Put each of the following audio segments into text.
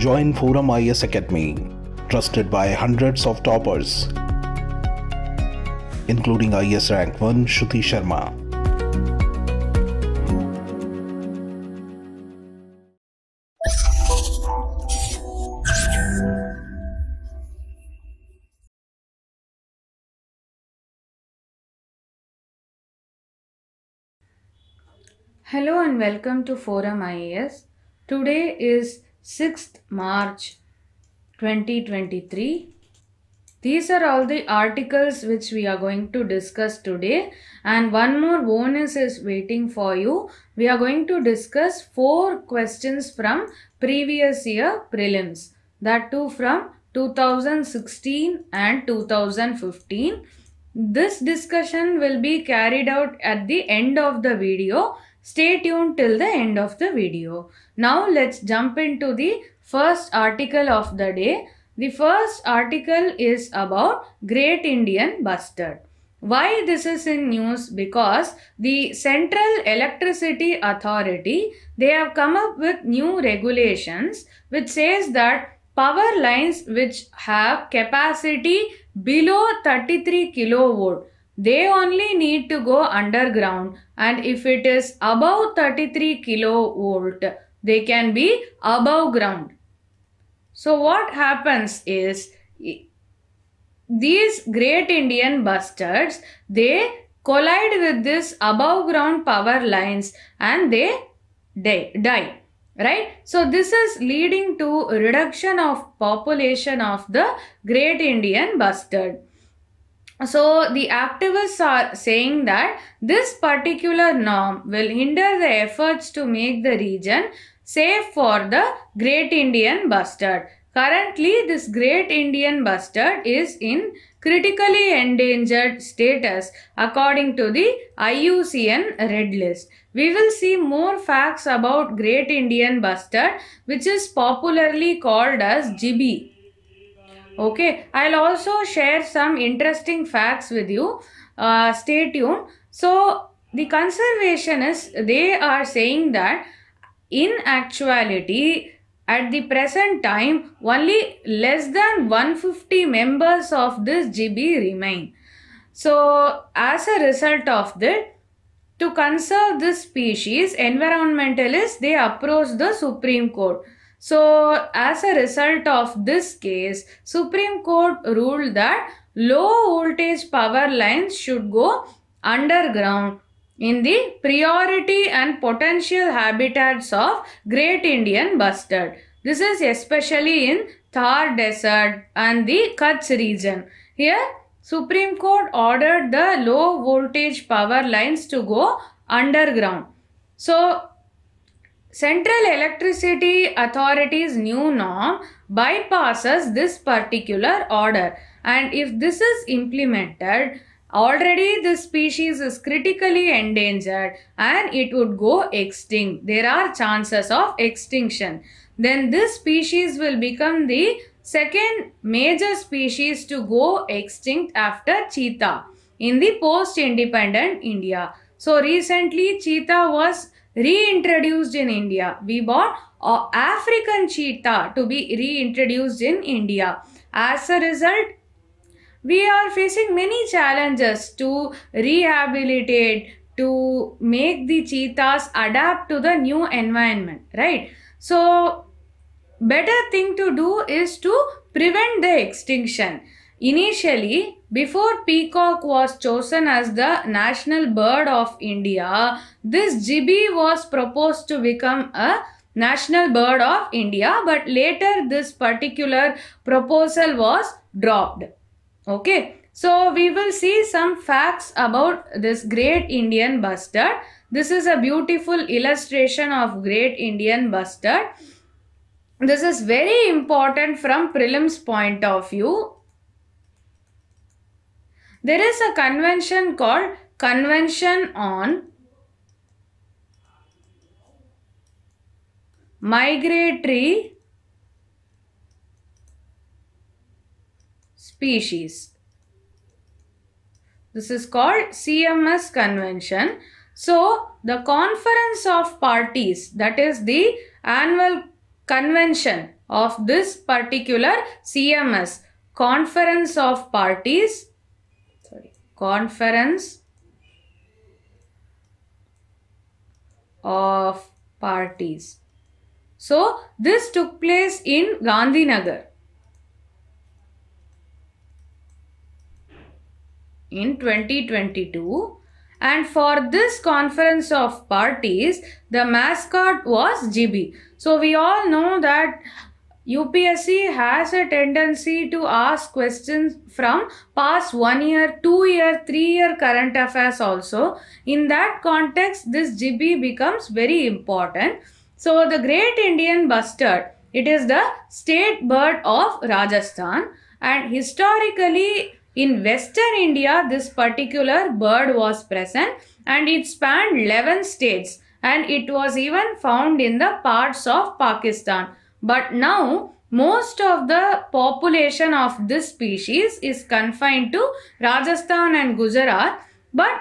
Join Forum IAS Academy, trusted by hundreds of toppers, including IAS Rank 1 Shruti Sharma. Hello and welcome to Forum IAS. Today is 6th March 2023. These are all the articles which we are going to discuss today and one more bonus is waiting for you. We are going to discuss four questions from previous year prelims that too from 2016 and 2015. This discussion will be carried out at the end of the video Stay tuned till the end of the video. Now let's jump into the first article of the day. The first article is about Great Indian Bustard. Why this is in news? Because the Central Electricity Authority, they have come up with new regulations which says that power lines which have capacity below 33 kilovolt they only need to go underground. And if it is above 33 kilovolt they can be above ground. So what happens is these great indian bustards they collide with this above ground power lines and they die, die right? So this is leading to reduction of population of the great indian bustard so the activists are saying that this particular norm will hinder the efforts to make the region safe for the great Indian bustard. Currently, this great Indian bustard is in critically endangered status according to the IUCN Red List. We will see more facts about great Indian bustard which is popularly called as GIB okay i'll also share some interesting facts with you. Uh, stay tuned. So the conservationists they are saying that in actuality at the present time only less than 150 members of this GB remain. So as a result of that to conserve this species environmentalists they approach the supreme court so, as a result of this case, Supreme Court ruled that low voltage power lines should go underground in the priority and potential habitats of Great Indian Bustard. This is especially in Thar Desert and the Kutch region. Here, Supreme Court ordered the low voltage power lines to go underground. So, Central Electricity Authority's new norm bypasses this particular order and if this is implemented already this species is critically endangered and it would go extinct. There are chances of extinction. Then this species will become the second major species to go extinct after cheetah in the post-independent India. So recently cheetah was reintroduced in India. We bought uh, African cheetah to be reintroduced in India. As a result, we are facing many challenges to rehabilitate, to make the cheetahs adapt to the new environment, right? So, better thing to do is to prevent the extinction. Initially, before peacock was chosen as the national bird of India, this GIB was proposed to become a national bird of India but later this particular proposal was dropped. Okay. So we will see some facts about this great Indian bustard. This is a beautiful illustration of great Indian bustard. This is very important from prelims point of view there is a convention called Convention on Migratory Species. This is called CMS Convention. So, the Conference of Parties, that is the annual convention of this particular CMS, Conference of Parties, Conference of Parties. So, this took place in Gandhinagar. in 2022 and for this conference of parties the mascot was GB. So we all know that UPSC has a tendency to ask questions from past one year, two year, three year current affairs also. In that context, this GB becomes very important. So the great Indian bustard, it is the state bird of Rajasthan and historically in western India, this particular bird was present and it spanned 11 states and it was even found in the parts of Pakistan. But now, most of the population of this species is confined to Rajasthan and Gujarat, but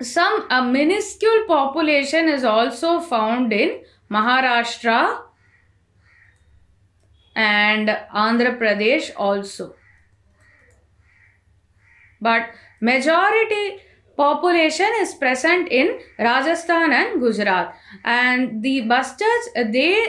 some a minuscule population is also found in Maharashtra and Andhra Pradesh also. But majority population is present in Rajasthan and Gujarat. And the bustards they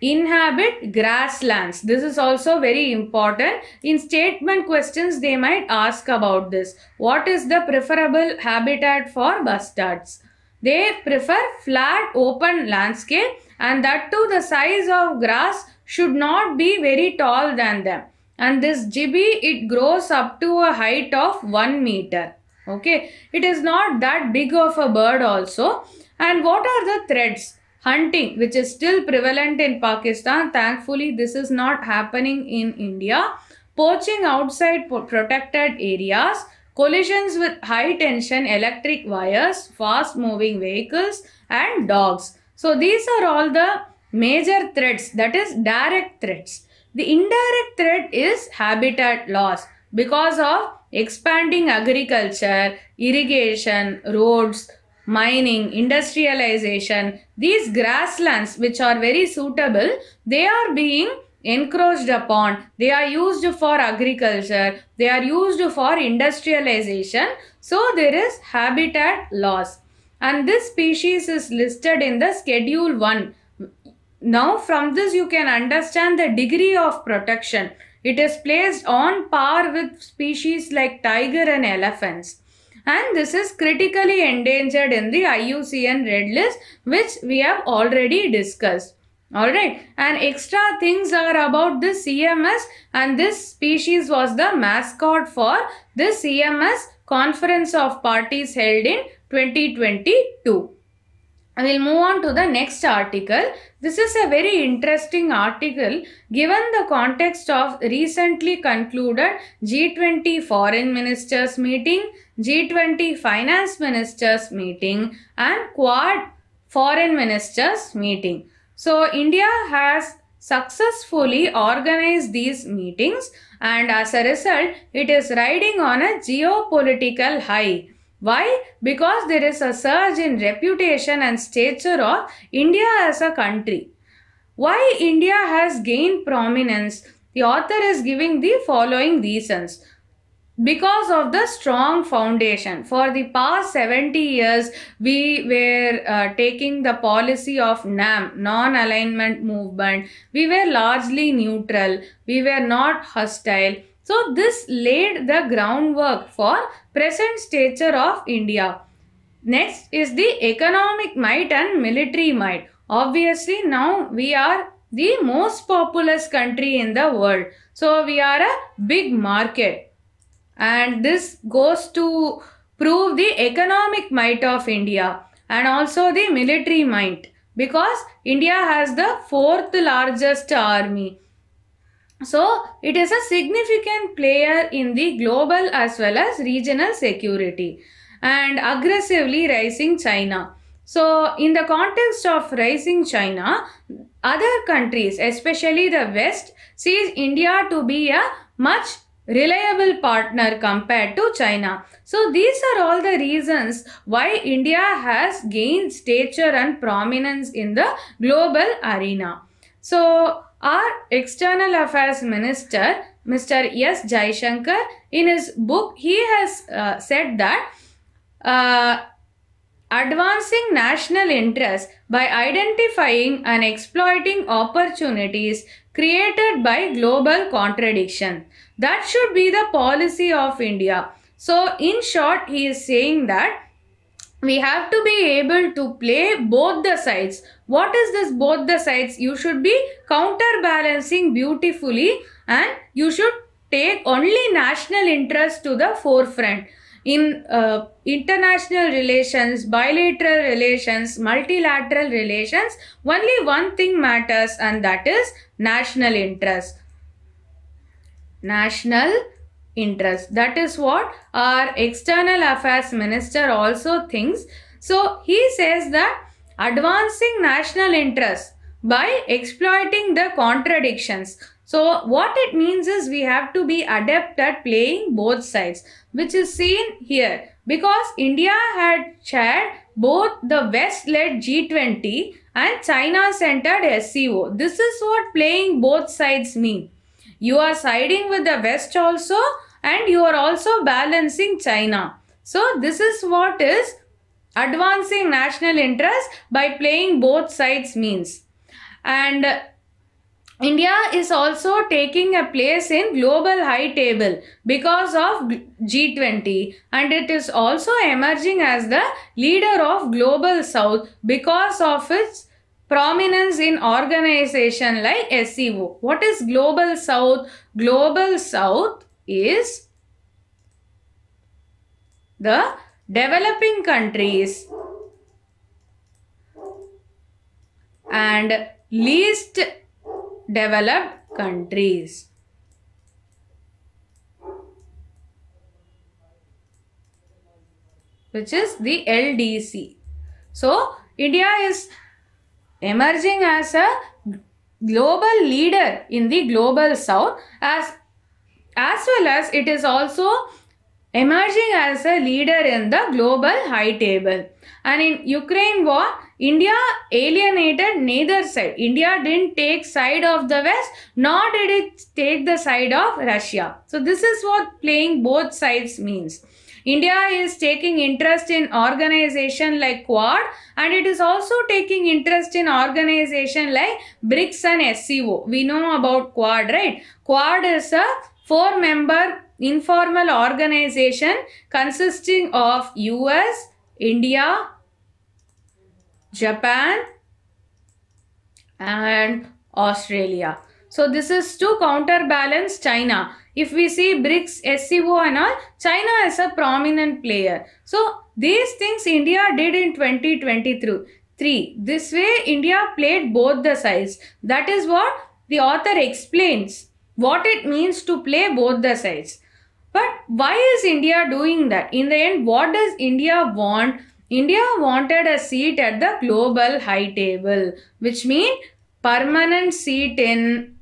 inhabit grasslands. This is also very important. In statement questions they might ask about this. What is the preferable habitat for bustards they prefer flat open landscape and that too the size of grass should not be very tall than them. And this GIB it grows up to a height of 1 meter. Okay? It is not that big of a bird also. And what are the threats hunting which is still prevalent in pakistan. Thankfully this is not happening in india. Poaching outside protected areas collisions with high tension electric wires fast moving vehicles and dogs. So these are all the major threats that is direct threats. The indirect threat is habitat loss because of expanding agriculture, irrigation, roads, mining, industrialization. These grasslands which are very suitable, they are being encroached upon. They are used for agriculture. They are used for industrialization. So there is habitat loss. And this species is listed in the schedule 1 now from this you can understand the degree of protection. It is placed on par with species like tiger and elephants. And this is critically endangered in the IUCN Red List which we have already discussed. Alright, and extra things are about this CMS and this species was the mascot for this CMS conference of parties held in 2022. I will move on to the next article. This is a very interesting article given the context of recently concluded G20 foreign ministers meeting, G20 finance ministers meeting and Quad foreign ministers meeting. So India has successfully organized these meetings and as a result it is riding on a geopolitical high why? Because there is a surge in reputation and stature of India as a country. Why India has gained prominence? The author is giving the following reasons. Because of the strong foundation. For the past 70 years, we were uh, taking the policy of NAM, non-alignment movement. We were largely neutral. We were not hostile so this laid the groundwork for present stature of India. Next is the economic might and military might. Obviously now we are the most populous country in the world. So we are a big market. And this goes to prove the economic might of India and also the military might because India has the fourth largest army so, it is a significant player in the global as well as regional security and aggressively rising China. So, in the context of rising China, other countries, especially the West, sees India to be a much reliable partner compared to China. So, these are all the reasons why India has gained stature and prominence in the global arena. So, our External Affairs Minister, Mr. S. Jaishankar, in his book, he has uh, said that uh, advancing national interest by identifying and exploiting opportunities created by global contradiction. That should be the policy of India. So, in short, he is saying that we have to be able to play both the sides. What is this both the sides? You should be counterbalancing beautifully and you should take only national interest to the forefront in uh, international relations, bilateral relations, multilateral relations, only one thing matters and that is national interest. National interest. That is what our external affairs minister also thinks. So he says that advancing national interest by exploiting the contradictions. So what it means is we have to be adept at playing both sides, which is seen here because India had chaired both the West-led G20 and China-centered SCO. This is what playing both sides mean. You are siding with the West also and you are also balancing China. So this is what is advancing national interest by playing both sides means. And India is also taking a place in global high table because of G20 and it is also emerging as the leader of global south because of its prominence in organization like SCO. What is global south? Global south is the developing countries and least developed countries. Which is the LDC. So, India is emerging as a global leader in the global south as as well as it is also emerging as a leader in the global high table. And in Ukraine war, India alienated neither side. India didn't take side of the West, nor did it take the side of Russia. So this is what playing both sides means. India is taking interest in organization like Quad and it is also taking interest in organization like BRICS and SCO. We know about Quad, right? Quad is a four member informal organization consisting of US, India, Japan and Australia. So this is to counterbalance China. If we see BRICS, SCO and all, China is a prominent player. So these things India did in 2023. This way India played both the sides. That is what the author explains what it means to play both the sides. But why is India doing that? In the end, what does India want? India wanted a seat at the global high table, which means permanent seat in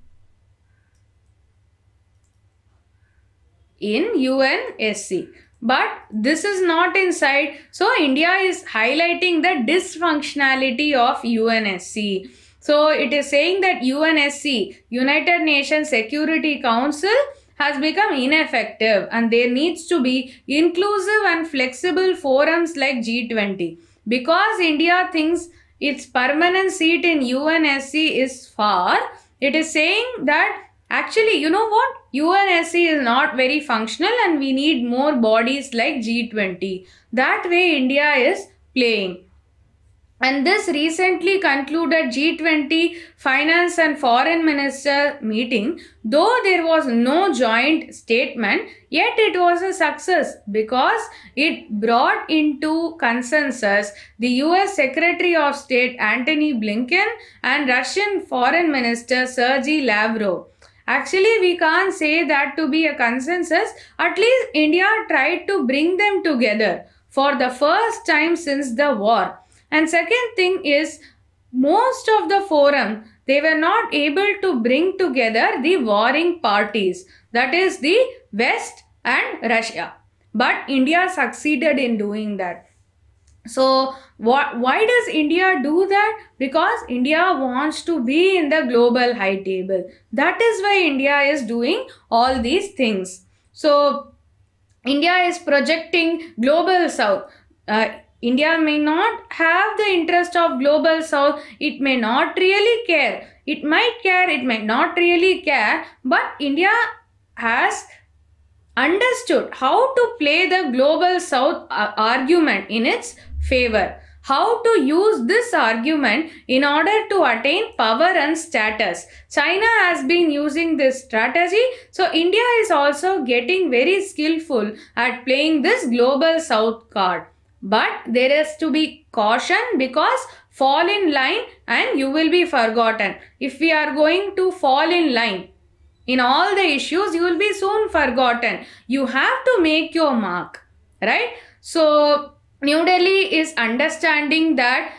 in UNSC. But this is not inside. So India is highlighting the dysfunctionality of UNSC. So it is saying that UNSC, United Nations Security Council, has become ineffective and there needs to be inclusive and flexible forums like G20. Because India thinks its permanent seat in UNSC is far, it is saying that actually, you know what? UNSC is not very functional and we need more bodies like G20. That way India is playing. And this recently concluded G20 Finance and Foreign Minister meeting, though there was no joint statement, yet it was a success because it brought into consensus the US Secretary of State Antony Blinken and Russian Foreign Minister Sergei Lavrov. Actually, we can't say that to be a consensus. At least India tried to bring them together for the first time since the war and second thing is most of the forum they were not able to bring together the warring parties that is the West and Russia. But India succeeded in doing that. so why does india do that because india wants to be in the global high table that is why india is doing all these things so india is projecting global south uh, india may not have the interest of global south. It may not really care. It might care it may not really care. But india has understood how to play the global south uh, argument in its favor. How to use this argument in order to attain power and status. China has been using this strategy, so India is also getting very skillful at playing this global south card. But there is to be caution because fall in line and you will be forgotten. If we are going to fall in line, in all the issues you will be soon forgotten. You have to make your mark right? So new delhi is understanding that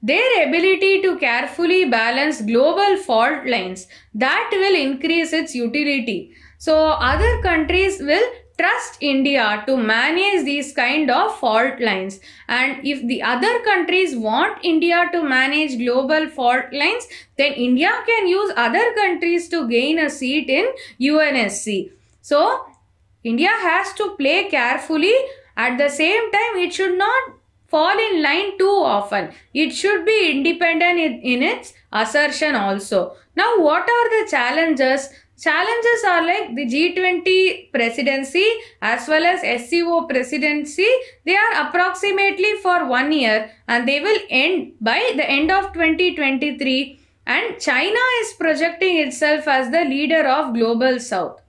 their ability to carefully balance global fault lines that will increase its utility. So other countries will trust India to manage these kind of fault lines. And if the other countries want India to manage global fault lines, then India can use other countries to gain a seat in UNSC. So, India has to play carefully. At the same time, it should not fall in line too often. It should be independent in, in its assertion also. Now, what are the challenges? Challenges are like the G20 presidency as well as SCO presidency. They are approximately for one year and they will end by the end of 2023 and China is projecting itself as the leader of global south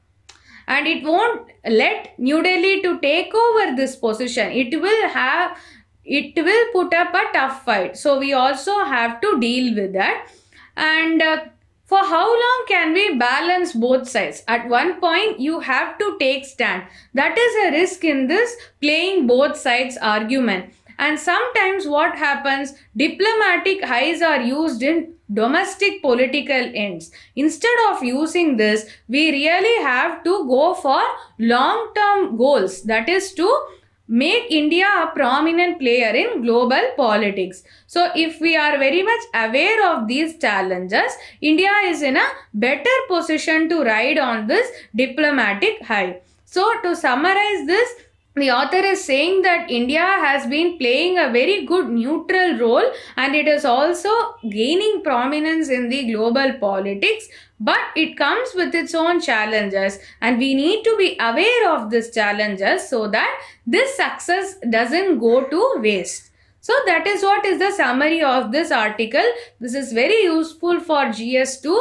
and it won't let New Delhi to take over this position. It will have it will put up a tough fight. So we also have to deal with that. And uh, for how long can we balance both sides? At one point, you have to take stand. That is a risk in this playing both sides argument. And sometimes what happens, diplomatic highs are used in domestic political ends. Instead of using this, we really have to go for long-term goals. That is to make India a prominent player in global politics. So if we are very much aware of these challenges, India is in a better position to ride on this diplomatic high. So to summarize this, the author is saying that India has been playing a very good neutral role and it is also gaining prominence in the global politics but it comes with its own challenges and we need to be aware of these challenges so that this success doesn't go to waste. So that is what is the summary of this article. This is very useful for GS2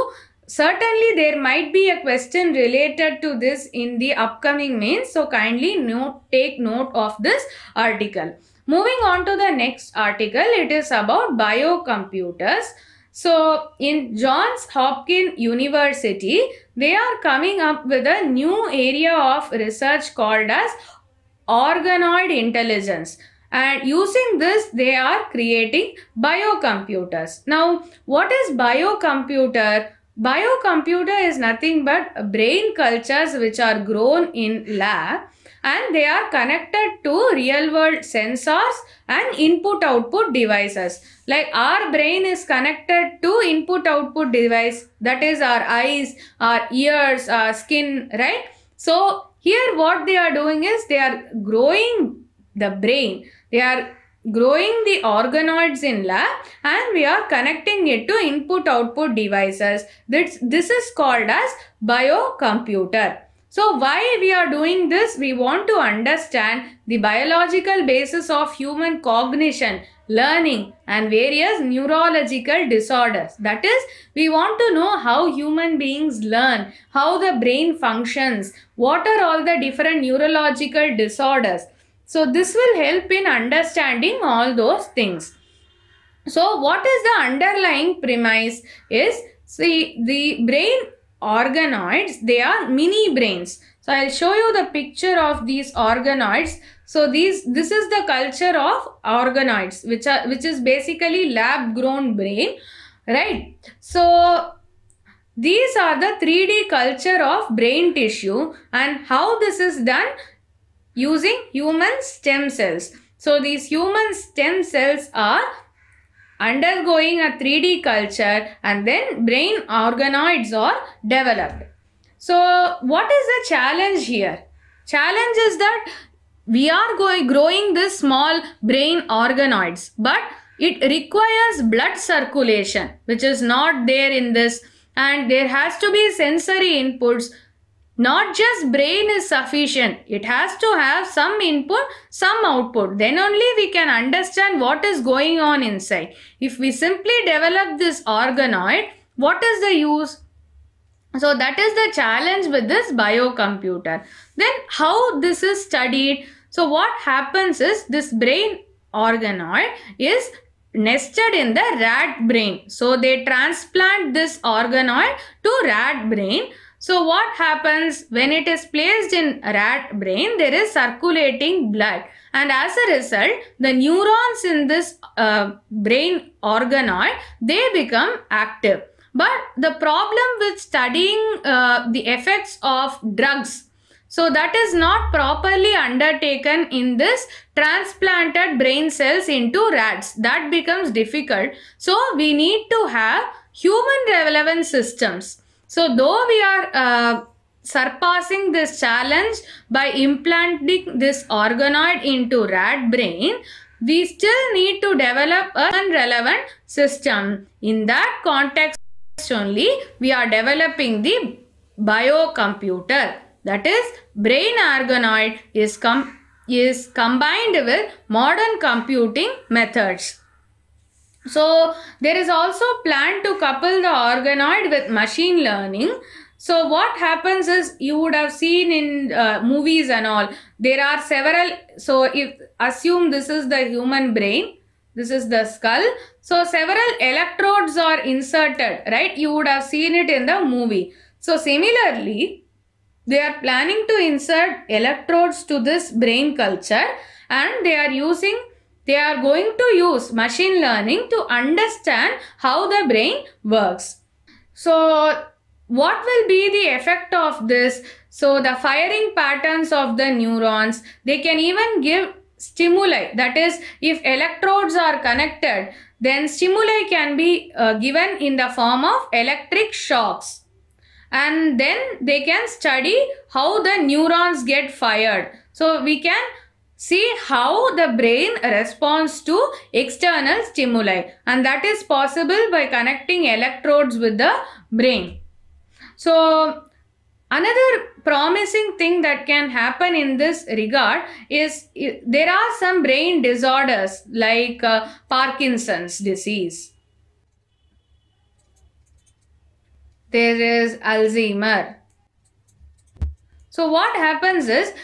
Certainly there might be a question related to this in the upcoming mains. So kindly note, take note of this article. Moving on to the next article, it is about biocomputers. So in Johns Hopkins University, they are coming up with a new area of research called as organoid intelligence and using this they are creating biocomputers. Now what is biocomputer? Biocomputer is nothing but brain cultures which are grown in lab and they are connected to real world sensors and input output devices. Like our brain is connected to input output device that is our eyes, our ears, our skin, right? So here what they are doing is they are growing the brain. They are growing the organoids in lab and we are connecting it to input output devices this this is called as biocomputer so why we are doing this? We want to understand the biological basis of human cognition learning and various neurological disorders. That is we want to know how human beings learn how the brain functions what are all the different neurological disorders. So this will help in understanding all those things. So what is the underlying premise is see the brain organoids they are mini brains. So I'll show you the picture of these organoids. So these this is the culture of organoids which are which is basically lab grown brain right. So these are the 3D culture of brain tissue and how this is done using human stem cells. So these human stem cells are undergoing a 3D culture and then brain organoids are developed. So what is the challenge here? Challenge is that we are going growing this small brain organoids but it requires blood circulation which is not there in this and there has to be sensory inputs not just brain is sufficient. It has to have some input some output. Then only we can understand what is going on inside. If we simply develop this organoid what is the use? So that is the challenge with this biocomputer. Then how this is studied? So what happens is this brain organoid is nested in the rat brain. So they transplant this organoid to rat brain so what happens when it is placed in rat brain? There is circulating blood and as a result the neurons in this uh, brain organoid they become active. But the problem with studying uh, the effects of drugs so that is not properly undertaken in this transplanted brain cells into rats. That becomes difficult. So we need to have human relevant systems so though we are uh, surpassing this challenge by implanting this organoid into rat brain, we still need to develop a relevant system. In that context only, we are developing the biocomputer. That is, brain organoid is, com is combined with modern computing methods. So there is also plan to couple the organoid with machine learning. So what happens is you would have seen in uh, movies and all, there are several, so if assume this is the human brain, this is the skull. So several electrodes are inserted, right? You would have seen it in the movie. So similarly, they are planning to insert electrodes to this brain culture and they are using they are going to use machine learning to understand how the brain works. So what will be the effect of this? So the firing patterns of the neurons, they can even give stimuli. That is, if electrodes are connected, then stimuli can be uh, given in the form of electric shocks. And then they can study how the neurons get fired. So we can see how the brain responds to external stimuli and that is possible by connecting electrodes with the brain. So another promising thing that can happen in this regard is there are some brain disorders like uh, Parkinson's disease. There is Alzheimer. So what happens is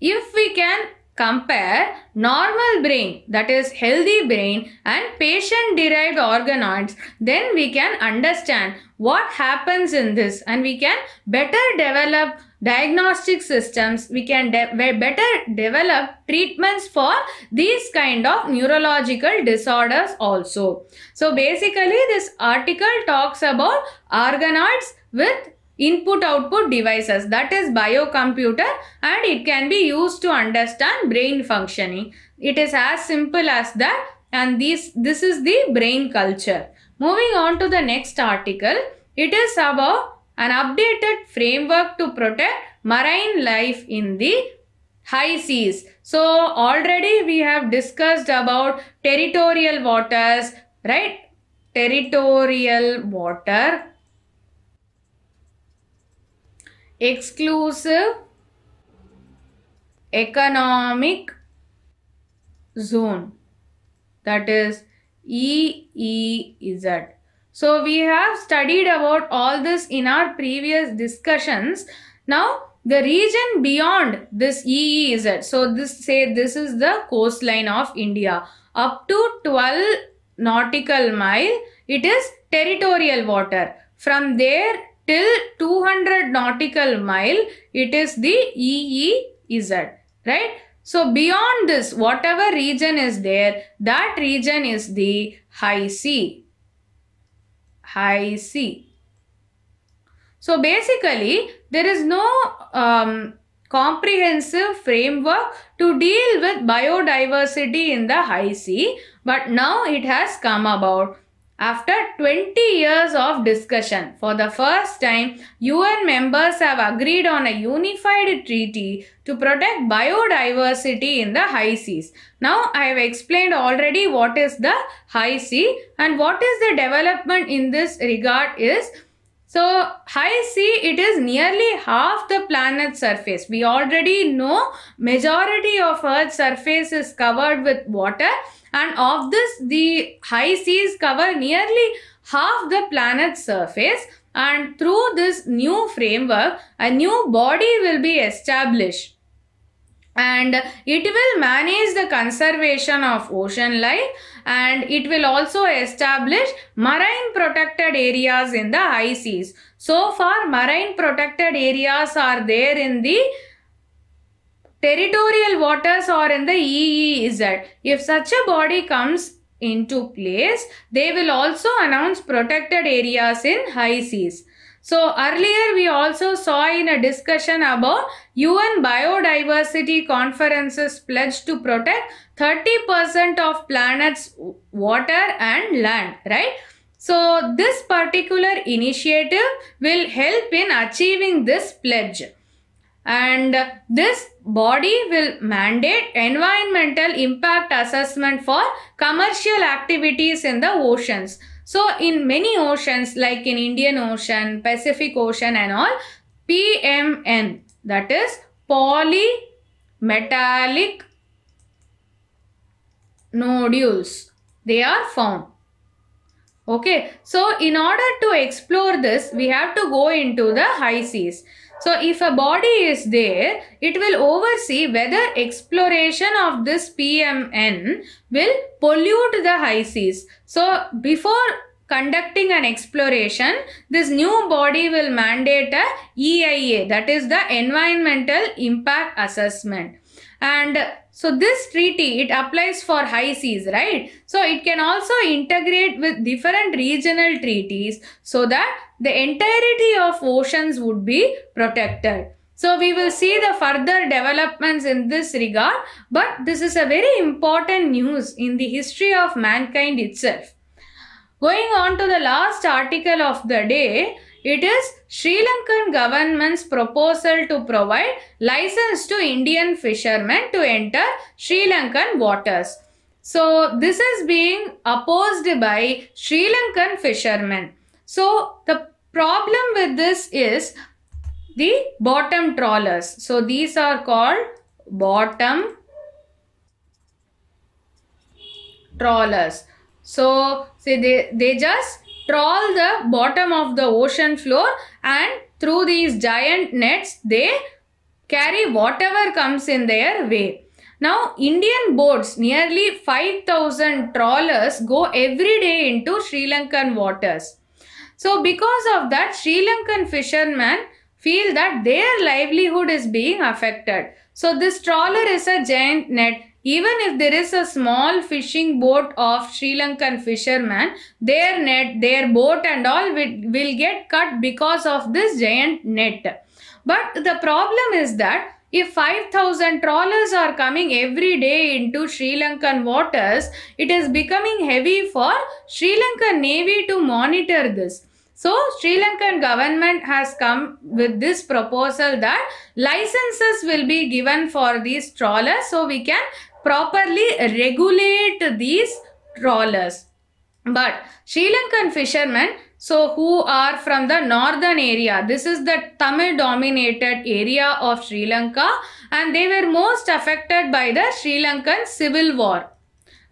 if we can compare normal brain that is healthy brain and patient derived organoids then we can understand what happens in this and we can better develop diagnostic systems. We can de better develop treatments for these kind of neurological disorders also. So basically this article talks about organoids with input output devices that is biocomputer and it can be used to understand brain functioning. It is as simple as that and this, this is the brain culture. Moving on to the next article, it is about an updated framework to protect marine life in the high seas. So already we have discussed about territorial waters, right? Territorial water exclusive economic zone that is EEZ. So we have studied about all this in our previous discussions. Now the region beyond this EEZ, so this say this is the coastline of India up to 12 nautical mile it is territorial water. From there till 200 nautical mile it is the EEZ right? So beyond this whatever region is there that region is the high sea. High sea. So basically there is no um, comprehensive framework to deal with biodiversity in the high sea, but now it has come about. After 20 years of discussion, for the first time, UN members have agreed on a unified treaty to protect biodiversity in the high seas. Now, I have explained already what is the high sea and what is the development in this regard is so high sea it is nearly half the planet's surface. We already know majority of earth's surface is covered with water and of this the high seas cover nearly half the planet's surface and through this new framework a new body will be established and it will manage the conservation of ocean life and it will also establish marine protected areas in the high seas so far marine protected areas are there in the territorial waters or in the EEZ. If such a body comes into place, they will also announce protected areas in high seas. So earlier we also saw in a discussion about UN biodiversity conferences pledge to protect 30% of planet's water and land, right? So this particular initiative will help in achieving this pledge and this body will mandate environmental impact assessment for commercial activities in the oceans so in many oceans like in indian ocean pacific ocean and all pmn that is polymetallic nodules. They are found okay so in order to explore this we have to go into the high seas so if a body is there, it will oversee whether exploration of this PMN will pollute the high seas. So before conducting an exploration, this new body will mandate a EIA, that is the Environmental Impact Assessment. And so this treaty, it applies for high seas, right? So it can also integrate with different regional treaties so that the entirety of oceans would be protected. So we will see the further developments in this regard, but this is a very important news in the history of mankind itself. Going on to the last article of the day, it is Sri Lankan government's proposal to provide license to Indian fishermen to enter Sri Lankan waters. So this is being opposed by Sri Lankan fishermen. So the problem with this is the bottom trawlers. So these are called bottom trawlers. So see they, they just trawl the bottom of the ocean floor and through these giant nets they carry whatever comes in their way. Now Indian boats nearly 5000 trawlers go every day into Sri Lankan waters. So because of that Sri Lankan fishermen feel that their livelihood is being affected. So this trawler is a giant net even if there is a small fishing boat of Sri Lankan fishermen, their net, their boat and all will, get cut because of this giant net. But the problem is that if 5000 trawlers are coming every day into Sri Lankan waters, it is becoming heavy for Sri Lankan Navy to monitor this. So, Sri Lankan government has come with this proposal that licenses will be given for these trawlers so we can properly regulate these trawlers. But Sri Lankan fishermen, so who are from the northern area, this is the Tamil dominated area of Sri Lanka and they were most affected by the Sri Lankan civil war.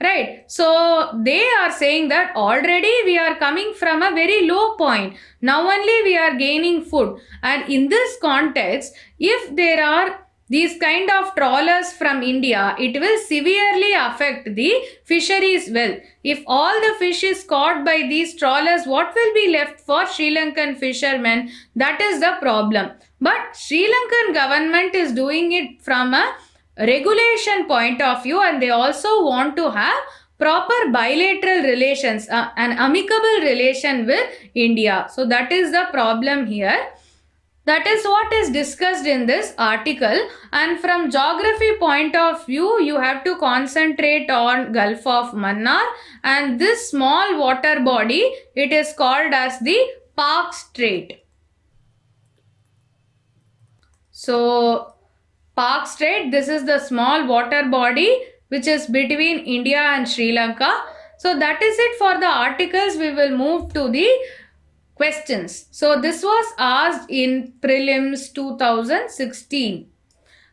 Right. So they are saying that already we are coming from a very low point. Now only we are gaining food. And in this context, if there are these kind of trawlers from India, it will severely affect the fisheries well. If all the fish is caught by these trawlers, what will be left for Sri Lankan fishermen? That is the problem. But Sri Lankan government is doing it from a regulation point of view and they also want to have proper bilateral relations, uh, an amicable relation with India. So that is the problem here. That is what is discussed in this article and from geography point of view you have to concentrate on Gulf of Mannar and this small water body it is called as the Palk Strait. So Palk Strait this is the small water body which is between India and Sri Lanka. So that is it for the articles we will move to the questions. So this was asked in prelims 2016.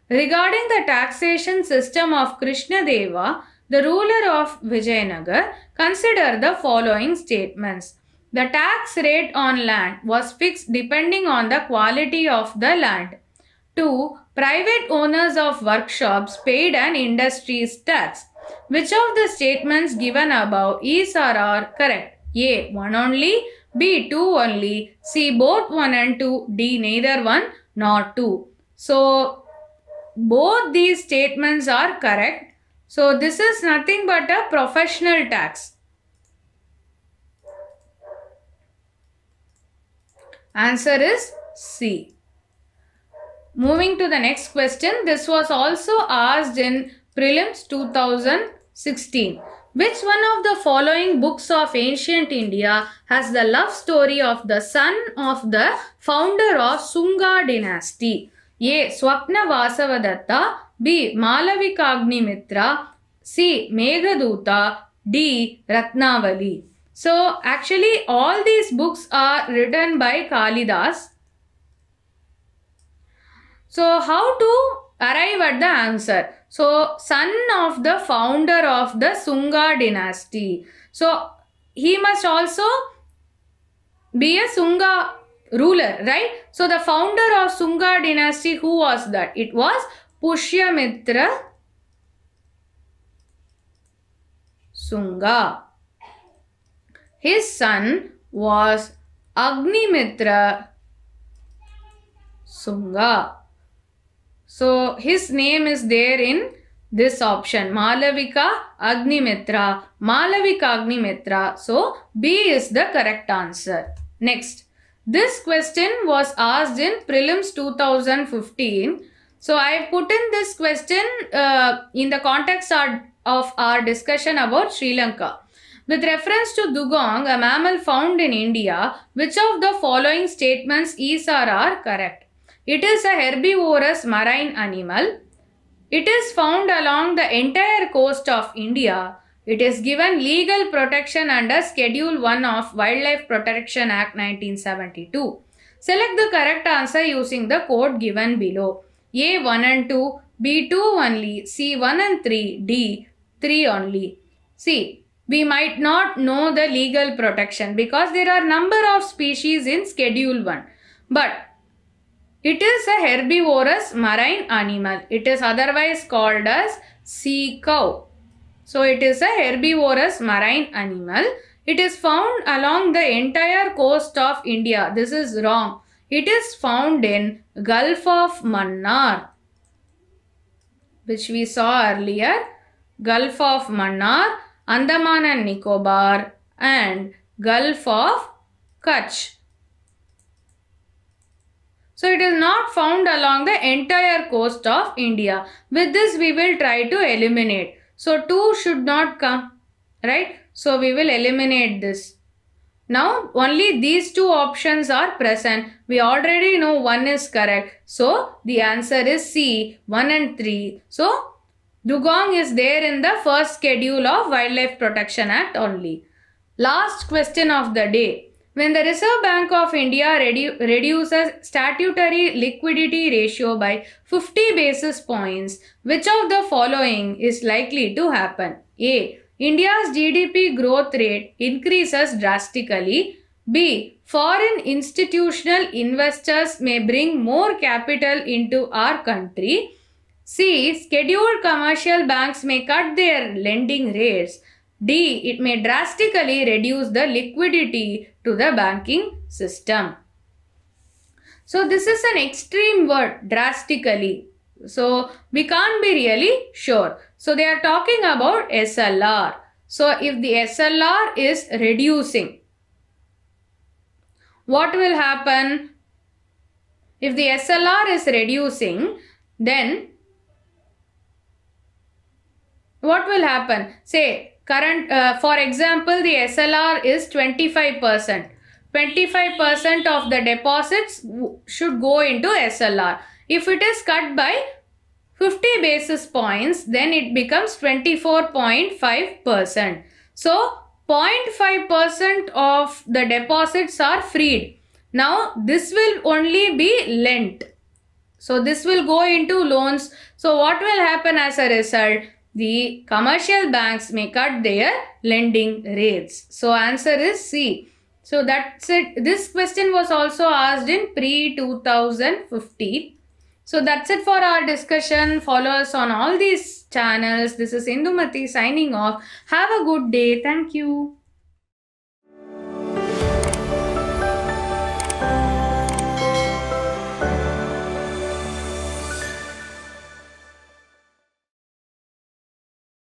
Regarding the taxation system of Krishnadeva, the ruler of Vijayanagar, consider the following statements. The tax rate on land was fixed depending on the quality of the land. 2. Private owners of workshops paid an industry's tax. Which of the statements given above is or are correct? A. One only. B. 2 only. C. Both 1 and 2. D. Neither 1 nor 2. So, both these statements are correct. So, this is nothing but a professional tax. Answer is C. Moving to the next question. This was also asked in prelims 2016. Which one of the following books of ancient India has the love story of the son of the founder of Sunga dynasty? A. Swapna Vasavadatta B. Malavikagni C. Meghaduta D. Ratnavali So actually all these books are written by Kalidas. So how to arrive at the answer? So, son of the founder of the Sunga dynasty. So, he must also be a Sunga ruler, right? So, the founder of Sunga dynasty, who was that? It was Pushyamitra Sunga. His son was Agnimitra Sunga. So his name is there in this option Malavika Agnimitra. Malavika Agnimitra. So B is the correct answer. Next. This question was asked in prelims 2015. So I have put in this question uh, in the context of our discussion about Sri Lanka. With reference to dugong, a mammal found in India, which of the following statements is or are correct? It is a herbivorous marine animal. It is found along the entire coast of India. It is given legal protection under Schedule 1 of Wildlife Protection Act 1972. Select the correct answer using the code given below. A 1 and 2, B 2 only, C 1 and 3, D 3 only. See, we might not know the legal protection because there are number of species in Schedule 1. But it is a herbivorous marine animal. It is otherwise called as sea cow. So it is a herbivorous marine animal. It is found along the entire coast of India. This is wrong. It is found in Gulf of Mannar which we saw earlier. Gulf of Mannar, Andaman and Nicobar and Gulf of Kutch. So it is not found along the entire coast of India. With this we will try to eliminate. So 2 should not come. Right. So we will eliminate this. Now only these two options are present. We already know one is correct. So the answer is C 1 and 3. So Dugong is there in the first schedule of Wildlife Protection Act only. Last question of the day. When the Reserve Bank of India redu reduces statutory liquidity ratio by 50 basis points, which of the following is likely to happen? A. India's GDP growth rate increases drastically. B. Foreign institutional investors may bring more capital into our country. C. Scheduled commercial banks may cut their lending rates. D. It may drastically reduce the liquidity to the banking system. So this is an extreme word, drastically. So we can't be really sure. So they are talking about SLR. So if the SLR is reducing, what will happen? if the SLR is reducing, then what will happen? Say current, uh, for example, the SLR is 25%. 25% of the deposits should go into SLR. If it is cut by 50 basis points, then it becomes 24.5%. So 0.5% of the deposits are freed. Now this will only be lent. So this will go into loans. So what will happen as a result? The commercial banks may cut their lending rates. So answer is C. So that's it. This question was also asked in pre-2015. So that's it for our discussion. Follow us on all these channels. This is Indumati signing off. Have a good day. Thank you.